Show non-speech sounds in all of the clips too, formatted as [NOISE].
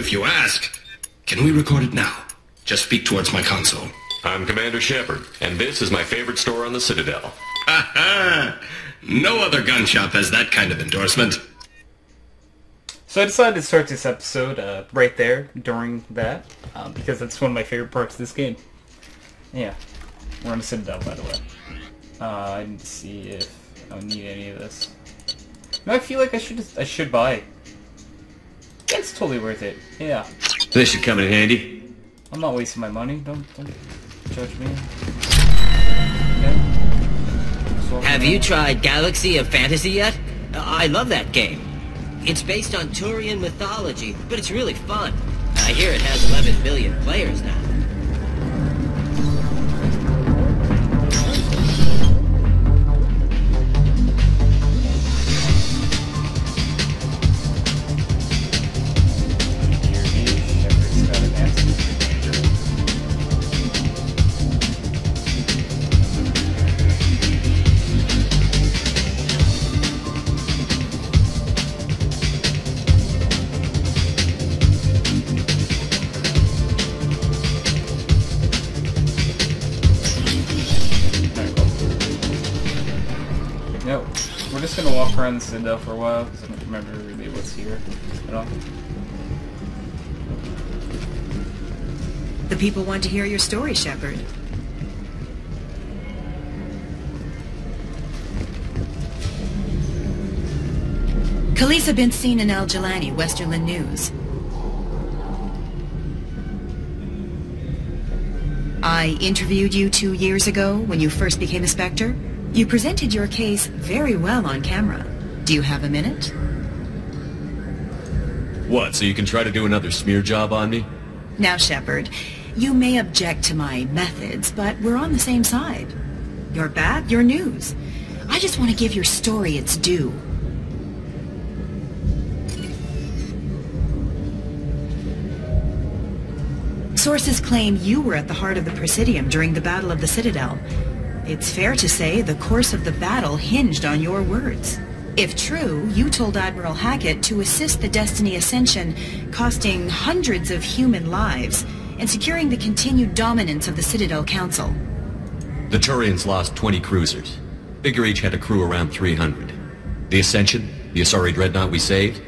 if you ask. Can we record it now? Just speak towards my console. I'm Commander Shepard, and this is my favorite store on the Citadel. Ha ha! No other gun shop has that kind of endorsement. So I decided to start this episode uh, right there during that um, because that's one of my favorite parts of this game. Yeah, we're on the Citadel, by the way. Uh, I need to see if I need any of this. No, I feel like I should just, I should buy. It's totally worth it. Yeah, This should come in handy. I'm not wasting my money. Don't don't judge me. Yeah. So- Have you tried Galaxy of Fantasy yet? I love that game. It's based on Turian mythology, but it's really fun. I hear it has 11 million players now. Walk around the for a while because I don't remember really what's here at all. The people want to hear your story, Shepard. Khalisah been seen in El Jelani, Westerlund News. I interviewed you two years ago when you first became a Spectre. You presented your case very well on camera. Do you have a minute? What, so you can try to do another smear job on me? Now, Shepard, you may object to my methods, but we're on the same side. You're bad, you're news. I just want to give your story its due. Sources claim you were at the heart of the Presidium during the Battle of the Citadel. It's fair to say the course of the battle hinged on your words. If true, you told Admiral Hackett to assist the Destiny Ascension, costing hundreds of human lives and securing the continued dominance of the Citadel Council. The Turians lost 20 cruisers. Figure each had a crew around 300. The Ascension, the Asari dreadnought we saved,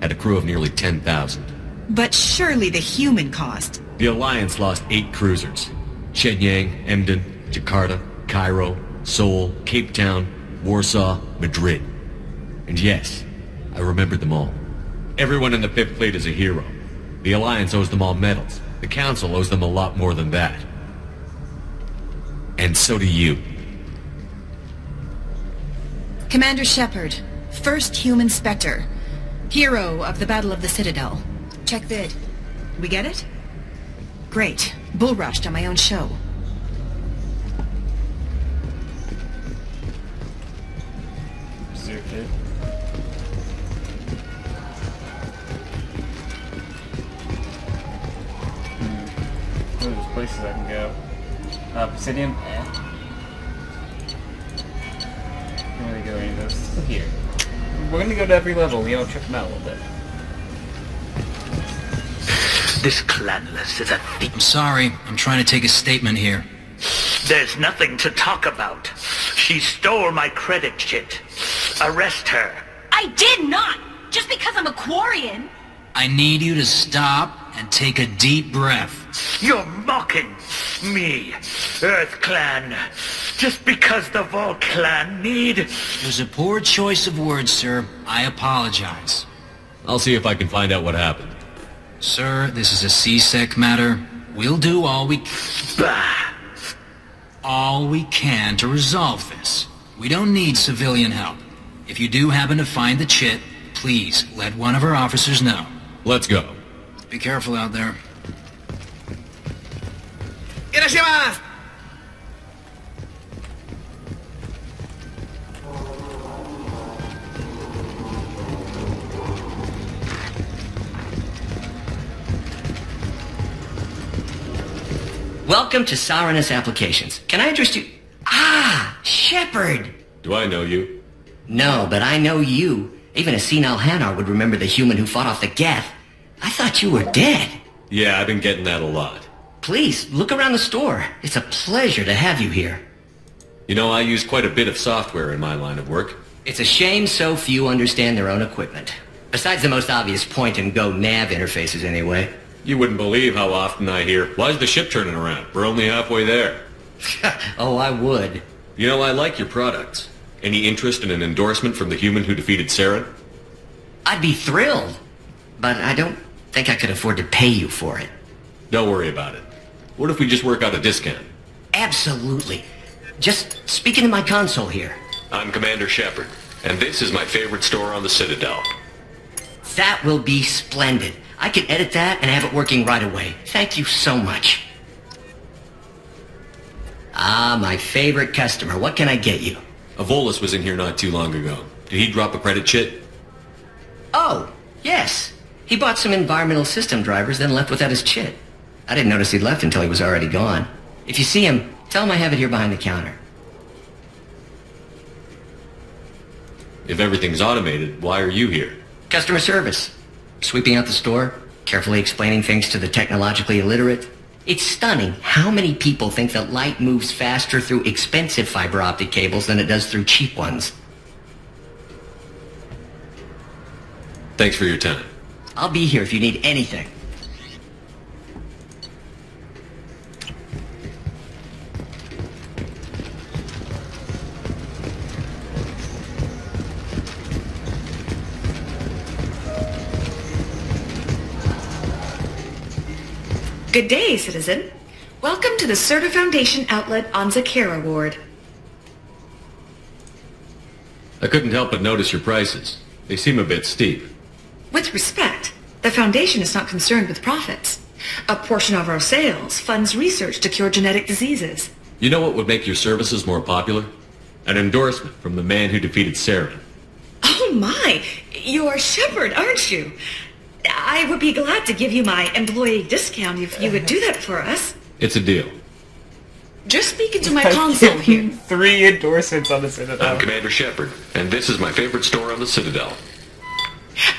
had a crew of nearly 10,000. But surely the human cost. The Alliance lost eight cruisers. Shenyang, Emden, Jakarta, Cairo, Seoul, Cape Town, Warsaw, Madrid. And yes, I remembered them all. Everyone in the Fifth Fleet is a hero. The Alliance owes them all medals. The Council owes them a lot more than that. And so do you. Commander Shepard, first human Spectre, hero of the Battle of the Citadel. Check vid. We get it? Great. Bull rushed on my own show. Places I can go. Uh, Obsidian? Eh. Can't really go any of those. Here. We're gonna go to every level, you know, check them out a little bit. This clanless is a thief. I'm sorry. I'm trying to take a statement here. There's nothing to talk about. She stole my credit kit. Arrest her. I did not! Just because I'm a Quarian! I need you to stop and take a deep breath. You're mocking me, Earth Clan. Just because the Vol Clan need... It was a poor choice of words, sir. I apologize. I'll see if I can find out what happened. Sir, this is a C-Sec matter. We'll do all we Bah! all we can to resolve this. We don't need civilian help. If you do happen to find the chit, please let one of our officers know. Let's go. Be careful out there. Welcome to Saronis Applications. Can I interest you? Ah, Shepard! Do I know you? No, but I know you. Even a senile Hanar would remember the human who fought off the Geth. I thought you were dead. Yeah, I've been getting that a lot. Please, look around the store. It's a pleasure to have you here. You know, I use quite a bit of software in my line of work. It's a shame so few understand their own equipment. Besides the most obvious point-and-go nav interfaces, anyway. You wouldn't believe how often I hear, why's the ship turning around? We're only halfway there. [LAUGHS] oh, I would. You know, I like your products. Any interest in an endorsement from the human who defeated Saren? I'd be thrilled. But I don't think I could afford to pay you for it. Don't worry about it. What if we just work out a discount? Absolutely. Just speaking to my console here. I'm Commander Shepard, and this is my favorite store on the Citadel. That will be splendid. I can edit that and have it working right away. Thank you so much. Ah, my favorite customer. What can I get you? Avolis was in here not too long ago. Did he drop a credit chit? Oh, yes. He bought some environmental system drivers, then left without his chit. I didn't notice he'd left until he was already gone. If you see him, tell him I have it here behind the counter. If everything's automated, why are you here? Customer service. Sweeping out the store, carefully explaining things to the technologically illiterate. It's stunning how many people think that light moves faster through expensive fiber optic cables than it does through cheap ones. Thanks for your time. I'll be here if you need anything. Good day, citizen. Welcome to the Sirta Foundation outlet on Zakera Ward. I couldn't help but notice your prices. They seem a bit steep. With respect, the Foundation is not concerned with profits. A portion of our sales funds research to cure genetic diseases. You know what would make your services more popular? An endorsement from the man who defeated Saren. Oh my! You're Shepard, aren't you? I would be glad to give you my employee discount if you would do that for us. It's a deal. Just speak into my I console give here. you Three endorsements on the Citadel. I'm Commander Shepard, and this is my favorite store on the Citadel.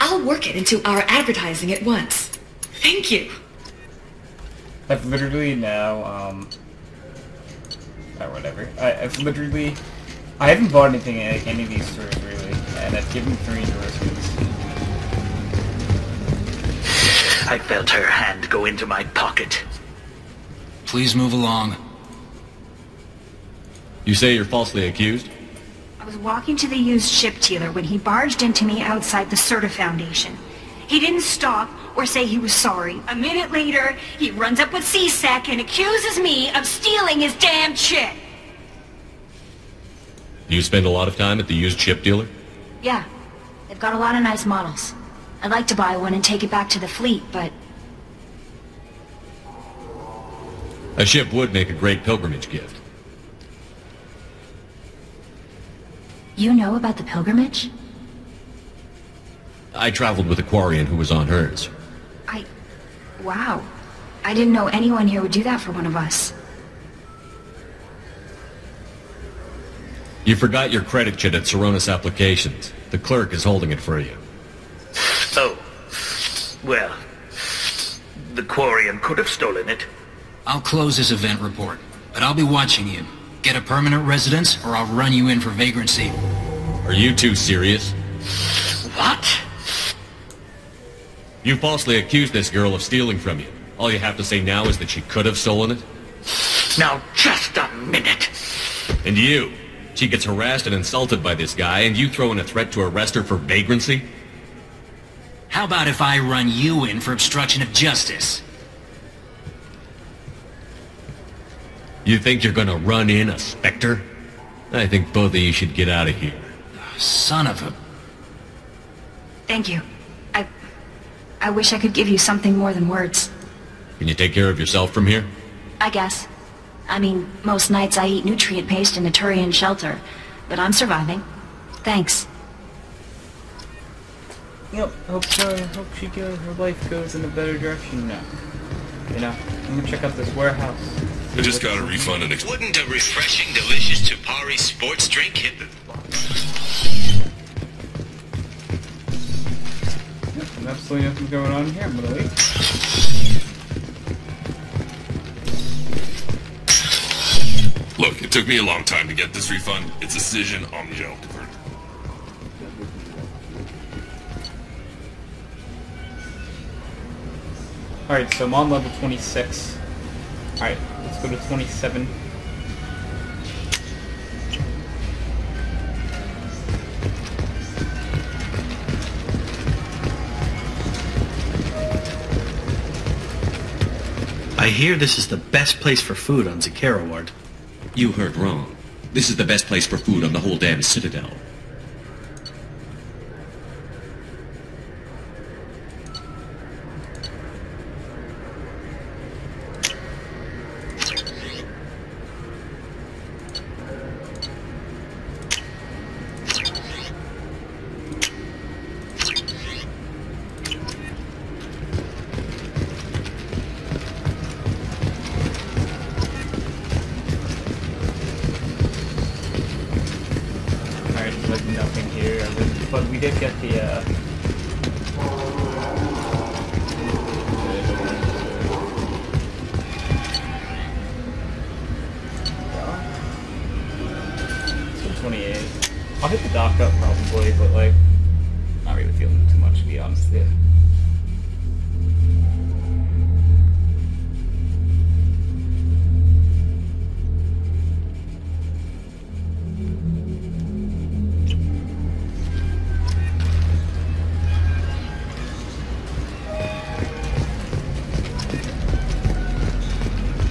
I'll work it into our advertising at once. Thank you. I've literally now, um, or whatever. I, I've literally, I haven't bought anything at any of these stores really, and I've given three endorsements. I felt her hand go into my pocket. Please move along. You say you're falsely accused? I was walking to the used ship dealer when he barged into me outside the Sirta Foundation. He didn't stop or say he was sorry. A minute later, he runs up with C-Sec and accuses me of stealing his damn shit. You spend a lot of time at the used ship dealer? Yeah, they've got a lot of nice models. I'd like to buy one and take it back to the fleet, but A ship would make a great pilgrimage gift. You know about the pilgrimage? I traveled with a Quarian who was on hers. I... Wow. I didn't know anyone here would do that for one of us. You forgot your credit chit at Saronis Applications. The clerk is holding it for you. Oh. Well, the Quarian could have stolen it. I'll close this event report, but I'll be watching you. Get a permanent residence, or I'll run you in for vagrancy. Are you too serious? What? You falsely accused this girl of stealing from you. All you have to say now is that she could have stolen it? Now, just a minute. And you? She gets harassed and insulted by this guy, and you throw in a threat to arrest her for vagrancy? How about if I run you in for obstruction of justice? You think you're gonna run in a Spectre? I think both of you should get out of here. Son of a... Thank you. I... I wish I could give you something more than words. Can you take care of yourself from here? I guess. I mean, most nights I eat nutrient paste in a Turian shelter, but I'm surviving. Thanks. Yep, hope so. Hope she goes, her life goes in a better direction now. You know, I'm gonna check out this warehouse. I just got a refund and... Wouldn't a refreshing, delicious Tupari sports drink hit the... absolutely nothing going on here. I'm gonna. Look, it took me a long time to get this refund. It's a decision on the own. Alright, so I'm on level 26. Alright, let's go to 27. Hear this is the best place for food on Zakera Ward. You heard wrong. This is the best place for food on the whole damn Citadel.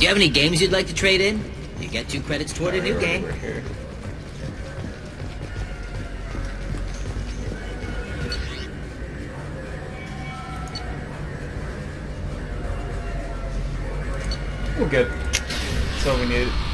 You have any games you'd like to trade in? You get two credits toward a new game. We're good. That's all we need.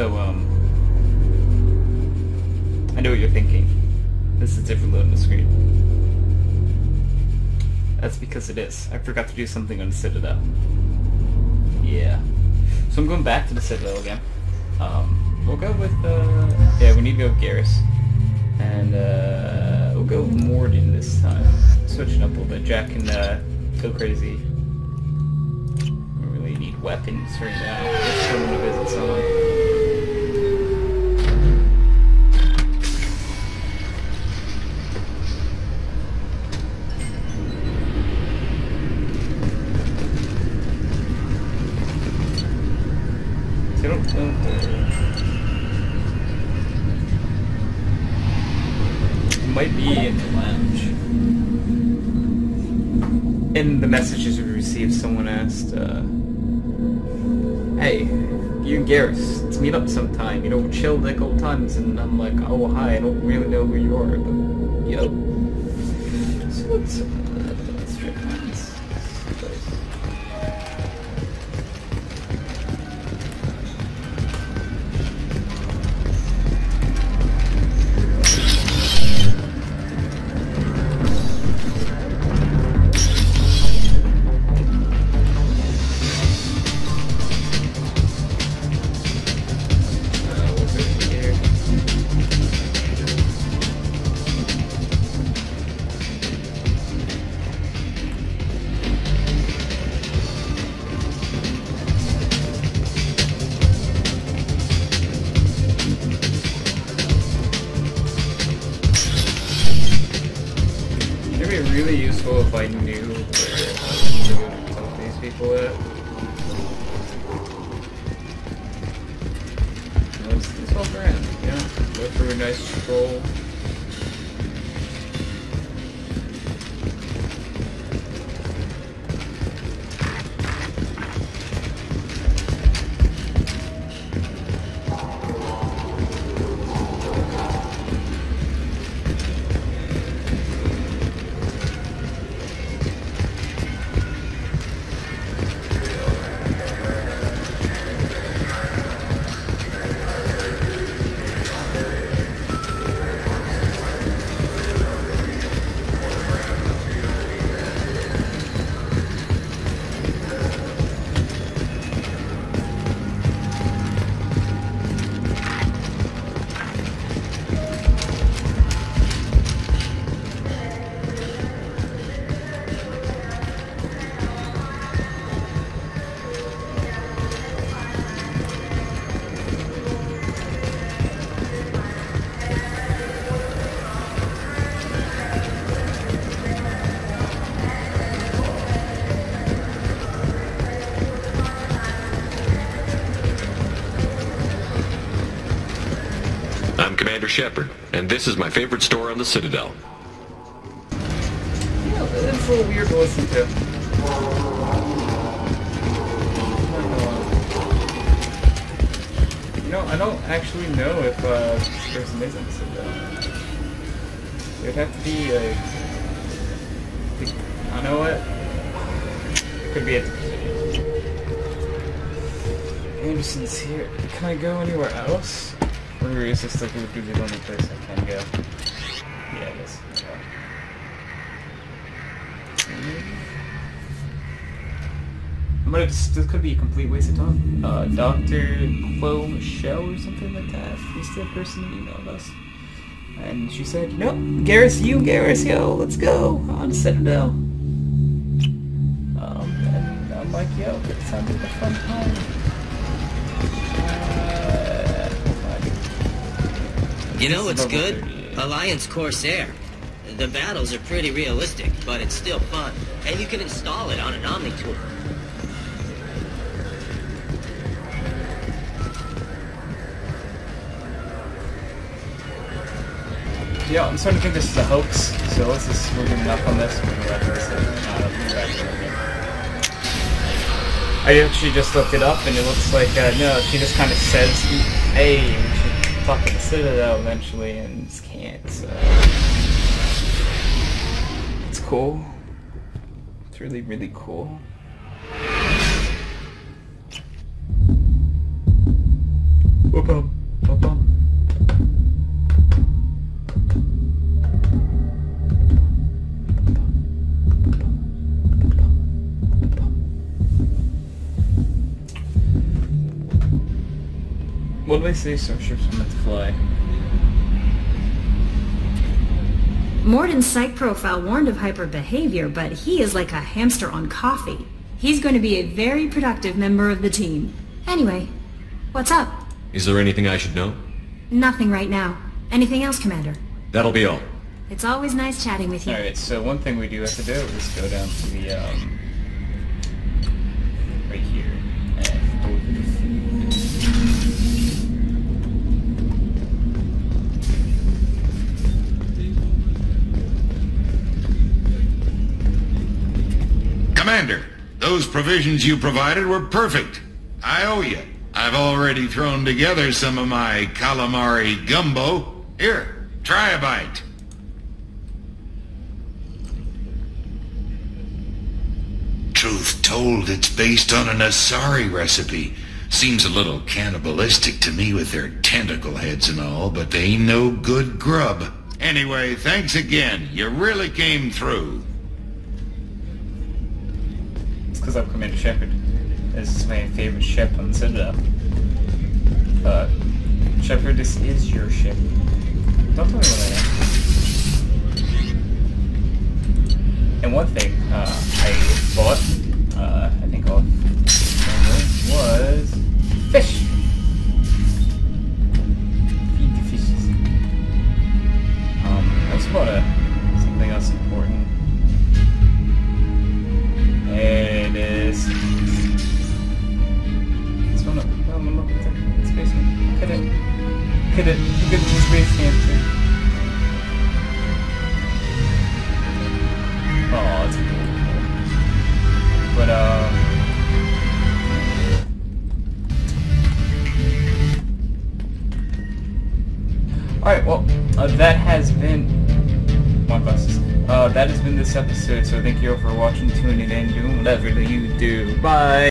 So, um, I know what you're thinking. This is a different load on the screen. That's because it is. I forgot to do something on the Citadel. Yeah. So I'm going back to the Citadel again. Um, we'll go with, uh, yeah, we need to go with Garrus. And, uh, we'll go with Mordin this time. Switching up a little bit. Jack can, uh, go crazy. We really need weapons right now. Someone to visit someone. In the messages we received, someone asked, uh, Hey, you and Garrus, let's meet up sometime. You know, we chilled like old times. And I'm like, oh, hi, I don't really know who you are, but, yo. So really useful if I knew where talk to these people at. Let's, let's around? Go through a nice stroll. Commander Shepard, and this is my favorite store on the Citadel. Yeah, it's a little weird to listen to. You know, I don't actually know if uh, this person is in the Citadel. It'd have to be a... I know what? It could be a... Anderson's here. Can I go anywhere else? Or is this like literally the only place I can go? Yeah, it is. But it's, this could be a complete waste of time. Uh, Dr. Chloe Michel or something like that is the person who emailed us. And she said, Nope, Garrus, you, Garrus, yo, let's go on Citadel. Um, and I'm like, yo, that sounds like a fun time. You know what's good? Alliance Corsair. The battles are pretty realistic, but it's still fun. And you can install it on an Omni tool. Yeah, I'm starting to think this is a hoax, so let's just, we're giving up on this. We're gonna this up. We're wrapping it up. I actually just looked it up, and it looks like, uh, no, she just kind of says, hey, we should talk to the Citadel eventually, and just can't, so... It's cool. It's really, really cool. What do they say starships are meant to fly? Mordin's psych profile warned of hyper behavior, but he is like a hamster on coffee. He's going to be a very productive member of the team. Anyway, what's up? Is there anything I should know? Nothing right now. Anything else, Commander? That'll be all. It's always nice chatting with you. Alright, so one thing we do have to do is go down to the, um... Commander, those provisions you provided were perfect. I owe you. I've already thrown together some of my calamari gumbo. Here, try a bite. Truth told, it's based on an Asari recipe. Seems a little cannibalistic to me with their tentacle heads and all, but they ain't no good grub. Anyway, thanks again. You really came through. Because I'm Commander Shepard. This is my favorite ship on Citadel. Uh, Shepard, this is your ship. Don't tell me what I am. And one thing, uh, I bought, uh, I think all was fish. Feed the fishes. Um, I also bought a, episode, so thank you all for watching, tuning in, doing whatever you do. Bye!